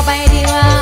kapay diwa